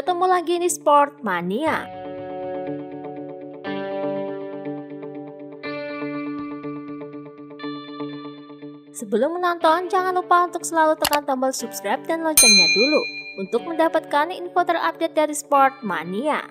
Ketemu lagi di Sport Mania. Sebelum menonton, jangan lupa untuk selalu tekan tombol subscribe dan loncengnya dulu untuk mendapatkan info terupdate dari Sport Mania.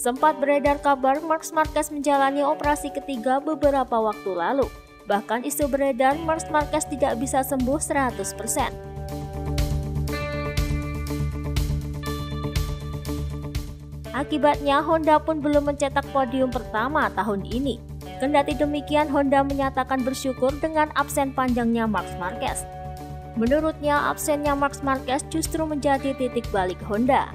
Sempat beredar kabar Mark Marquez menjalani operasi ketiga beberapa waktu lalu. Bahkan isu beredar Mark Marquez tidak bisa sembuh 100%. Akibatnya Honda pun belum mencetak podium pertama tahun ini. Kendati demikian Honda menyatakan bersyukur dengan absen panjangnya Mark Marquez. Menurutnya absennya Mark Marquez justru menjadi titik balik Honda.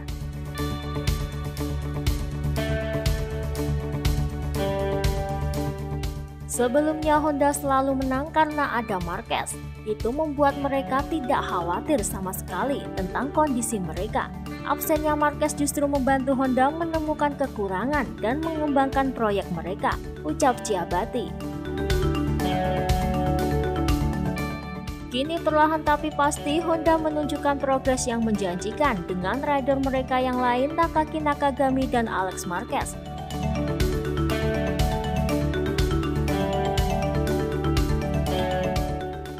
Sebelumnya Honda selalu menang karena ada Marquez. Itu membuat mereka tidak khawatir sama sekali tentang kondisi mereka. Absennya Marquez justru membantu Honda menemukan kekurangan dan mengembangkan proyek mereka, ucap Ciabati. Kini perlahan tapi pasti Honda menunjukkan progres yang menjanjikan dengan rider mereka yang lain Nakaki Nakagami dan Alex Marquez.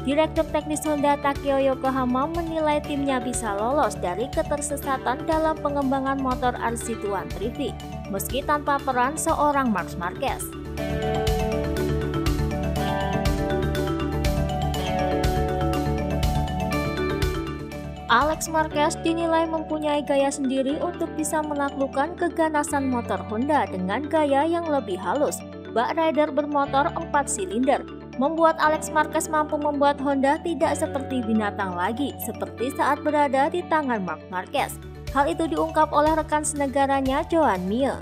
Direktur Teknis Honda Takeo Yokohama menilai timnya bisa lolos dari ketersesatan dalam pengembangan motor RC2 meski tanpa peran seorang Mark Marquez. Alex Marquez dinilai mempunyai gaya sendiri untuk bisa menaklukkan keganasan motor Honda dengan gaya yang lebih halus. Bak rider bermotor 4 silinder membuat Alex Marquez mampu membuat Honda tidak seperti binatang lagi seperti saat berada di tangan Mark Marquez. Hal itu diungkap oleh rekan senegaranya Joan Mir.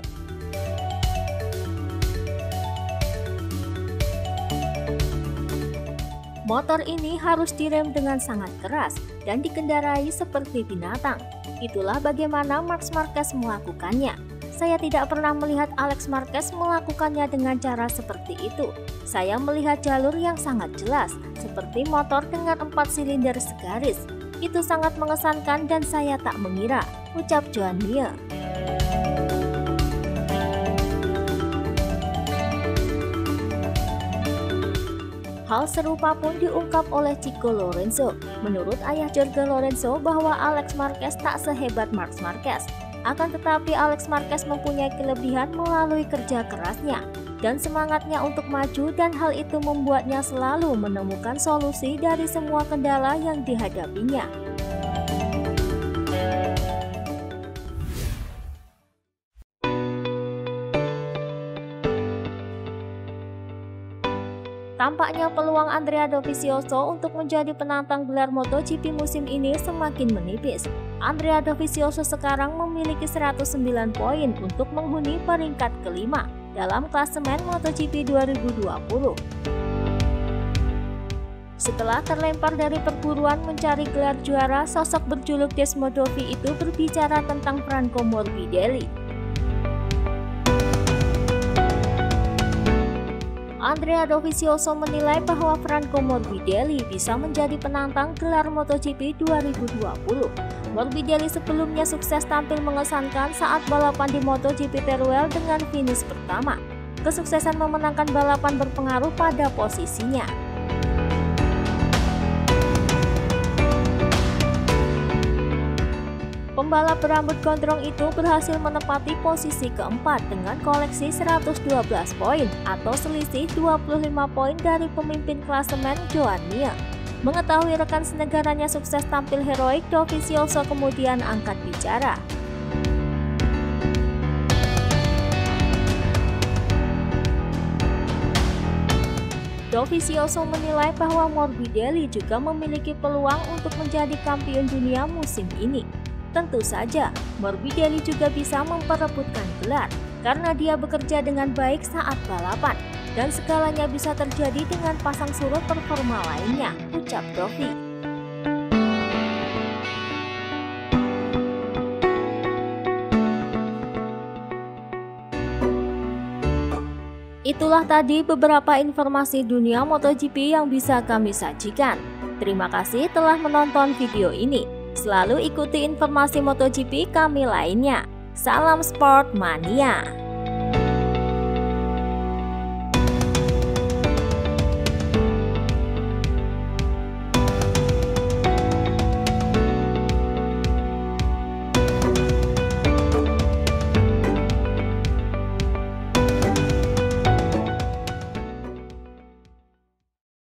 Motor ini harus direm dengan sangat keras dan dikendarai seperti binatang. Itulah bagaimana Mark Marquez melakukannya. Saya tidak pernah melihat Alex Marquez melakukannya dengan cara seperti itu. Saya melihat jalur yang sangat jelas, seperti motor dengan empat silinder segaris. Itu sangat mengesankan dan saya tak mengira, ucap Joan Mir. Hal serupa pun diungkap oleh Chico Lorenzo. Menurut ayah Jorge Lorenzo bahwa Alex Marquez tak sehebat Mark Marquez. Akan tetapi Alex Marquez mempunyai kelebihan melalui kerja kerasnya dan semangatnya untuk maju dan hal itu membuatnya selalu menemukan solusi dari semua kendala yang dihadapinya. Tampaknya peluang Andrea Dovizioso untuk menjadi penantang gelar MotoGP musim ini semakin menipis. Andrea Dovizioso sekarang memiliki 109 poin untuk menghuni peringkat kelima dalam klasemen MotoGP 2020. Setelah terlempar dari perburuan mencari gelar juara, sosok berjuluk Desmodovi itu berbicara tentang Franco Morbidelli Andrea Dovizioso menilai bahwa Franco Morbidelli bisa menjadi penantang gelar MotoGP 2020. Morbidelli sebelumnya sukses tampil mengesankan saat balapan di MotoGP Teruel dengan finish pertama. Kesuksesan memenangkan balapan berpengaruh pada posisinya. Pembalap berambut gondrong itu berhasil menepati posisi keempat dengan koleksi 112 poin atau selisih 25 poin dari pemimpin klasemen Joan Mir. Mengetahui rekan senegaranya sukses tampil heroik, Dovizioso kemudian angkat bicara. Dovizioso menilai bahwa Morbidelli juga memiliki peluang untuk menjadi kampion dunia musim ini. Tentu saja, Morbidelli juga bisa memperebutkan gelar karena dia bekerja dengan baik saat balapan dan segalanya bisa terjadi dengan pasang surut performa lainnya, ucap Dovi. Itulah tadi beberapa informasi dunia MotoGP yang bisa kami sajikan. Terima kasih telah menonton video ini. Selalu ikuti informasi MotoGP kami lainnya. Salam Sport Mania!